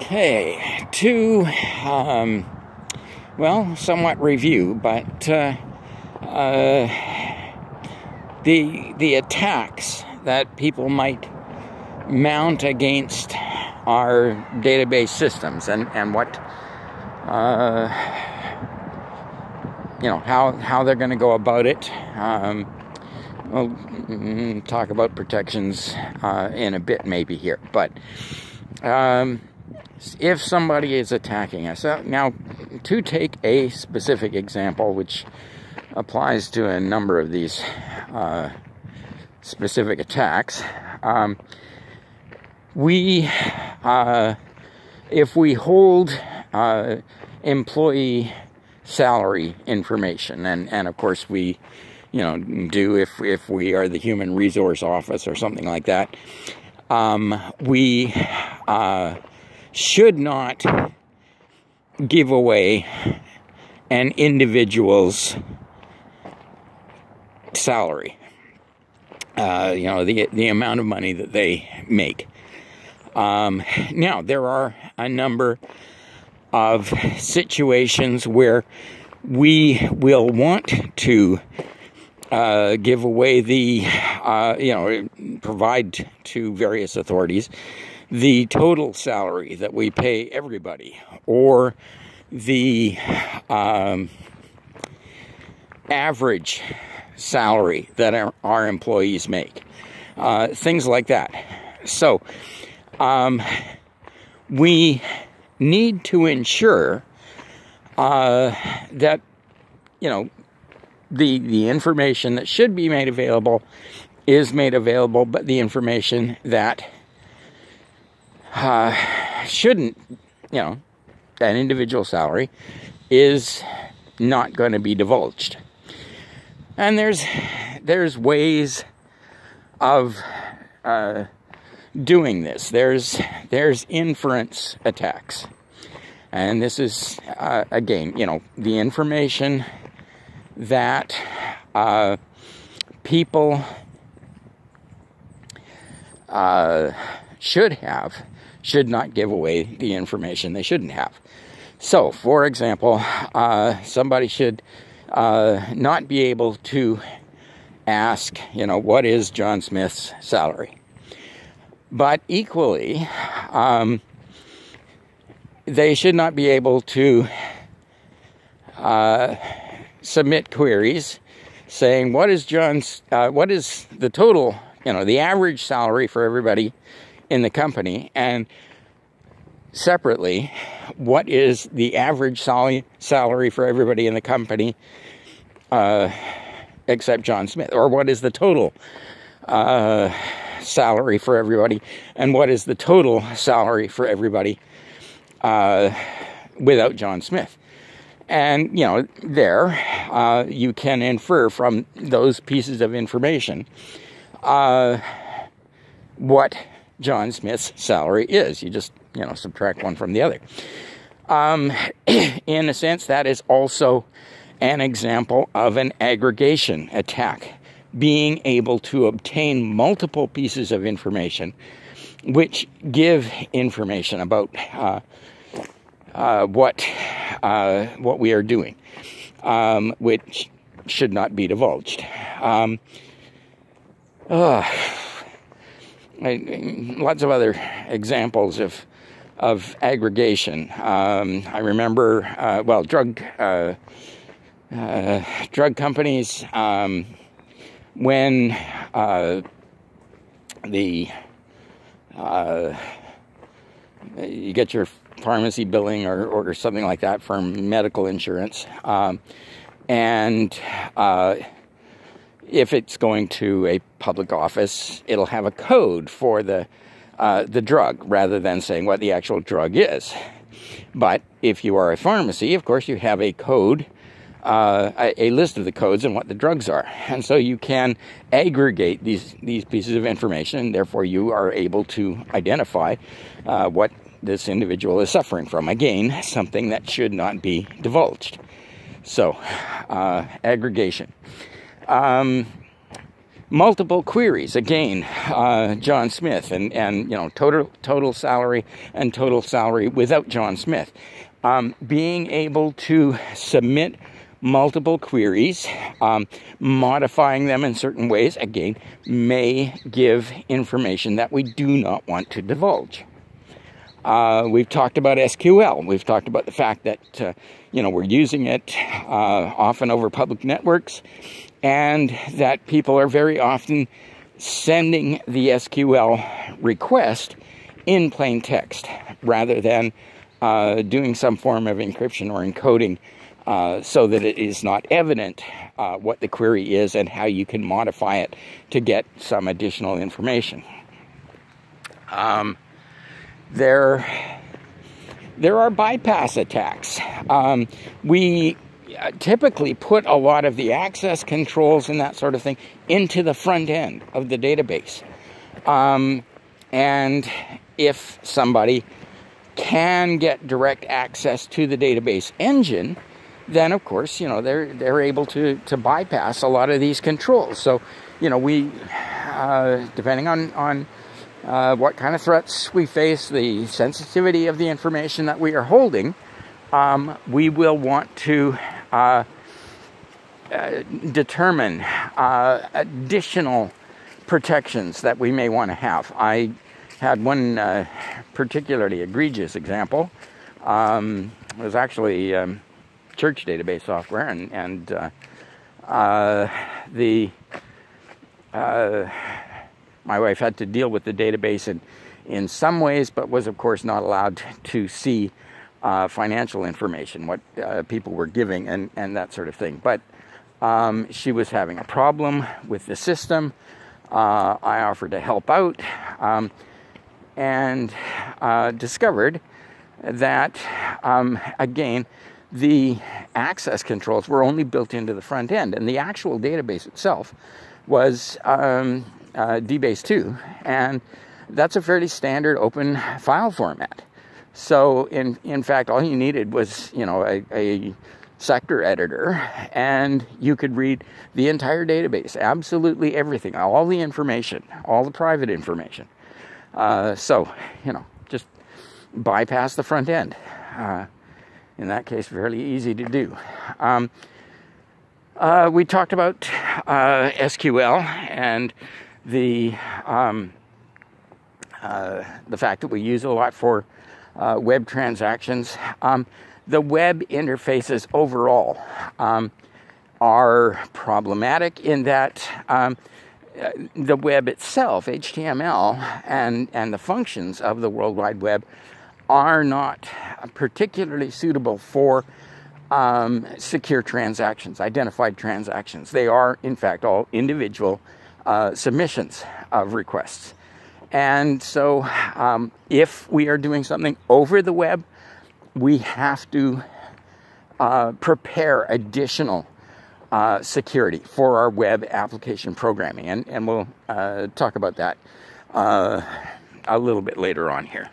Okay, to, um, well, somewhat review, but uh, uh, the the attacks that people might mount against our database systems and and what uh, you know how how they're going to go about it. Um, we'll mm, talk about protections uh, in a bit, maybe here, but. Um, if somebody is attacking us. Uh, now, to take a specific example, which applies to a number of these uh, specific attacks, um, we, uh, if we hold uh, employee salary information, and, and of course we, you know, do if, if we are the human resource office or something like that, um, we uh, should not give away an individual's salary. Uh, you know, the, the amount of money that they make. Um, now, there are a number of situations where we will want to uh, give away the, uh, you know, provide to various authorities the total salary that we pay everybody or the um, average salary that our, our employees make. Uh, things like that. So, um, we need to ensure uh, that, you know, the, the information that should be made available is made available, but the information that uh, shouldn't, you know, an individual salary is not going to be divulged. And there's there's ways of uh, doing this. There's there's inference attacks, and this is uh, again, you know, the information that uh, people uh, should have should not give away the information they shouldn't have. So, for example, uh, somebody should uh, not be able to ask, you know, what is John Smith's salary? But equally, um, they should not be able to uh, submit queries saying what is John's, uh, what is the total, you know, the average salary for everybody in the company and separately what is the average sal- salary for everybody in the company uh, except John Smith? Or what is the total uh, salary for everybody? And what is the total salary for everybody uh, without John Smith? And you know there uh, you can infer from those pieces of information uh, what John Smith's salary is. You just, you know, subtract one from the other. Um, in a sense, that is also an example of an aggregation attack. Being able to obtain multiple pieces of information which give information about uh, uh, what uh, what we are doing, um, which should not be divulged. Um, lots of other examples of of aggregation. Um, I remember, uh, well, drug uh, uh, drug companies um, when uh, the uh, you get your pharmacy billing or, or something like that from medical insurance, um, and uh, if it's going to a public office, it'll have a code for the uh, the drug rather than saying what the actual drug is. But if you are a pharmacy, of course, you have a code, uh, a, a, list of the codes and what the drugs are, and so you can aggregate these these pieces of information, and therefore you are able to identify uh, what this individual is suffering from. Again, something that should not be divulged. So, uh, aggregation. Um, multiple queries again uh, john smith and and you know total total salary and total salary without john smith. Um, being able to submit multiple queries um, modifying them in certain ways again may give information that we do not want to divulge uh, we've talked about SQL. We've talked about the fact that, uh, you know, we're using it uh, often over public networks and that people are very often sending the SQL request in plain text rather than uh, doing some form of encryption or encoding uh, so that it is not evident uh, what the query is and how you can modify it to get some additional information. Um, there, there are bypass attacks. Um, we typically put a lot of the access controls and that sort of thing into the front end of the database. Um, and if somebody can get direct access to the database engine, then of course, you know, they're they're able to to bypass a lot of these controls. So, you know, we uh, depending on on uh, what kind of threats we face, the sensitivity of the information that we are holding, um, we will want to uh, uh, determine uh, additional protections that we may want to have. I had one uh, particularly egregious example. Um, it was actually um, church database software, and, and uh, the my wife had to deal with the database in, in some ways, but was of course not allowed to see uh, financial information, what uh, people were giving, and, and that sort of thing. But um, she was having a problem with the system. Uh, I offered to help out um, and uh, discovered that, um, again, the access controls were only built into the front end, and the actual database itself was um, uh, DBase 2, and that's a fairly standard open file format. So in in fact, all you needed was you know a, a sector editor, and you could read the entire database, absolutely everything, all the information, all the private information. Uh, so you know, just bypass the front end. Uh, in that case, fairly easy to do. Um, uh, we talked about uh, SQL and the um, uh, the fact that we use a lot for uh, web transactions. Um, the web interfaces overall um, are problematic in that um, uh, the web itself, HTML, and, and the functions of the World Wide Web are not particularly suitable for um, secure transactions, identified transactions. They are, in fact, all individual uh, submissions of requests. And so, um, if we are doing something over the web, we have to uh, prepare additional uh, security for our web application programming. And, and we'll uh, talk about that uh, a little bit later on here.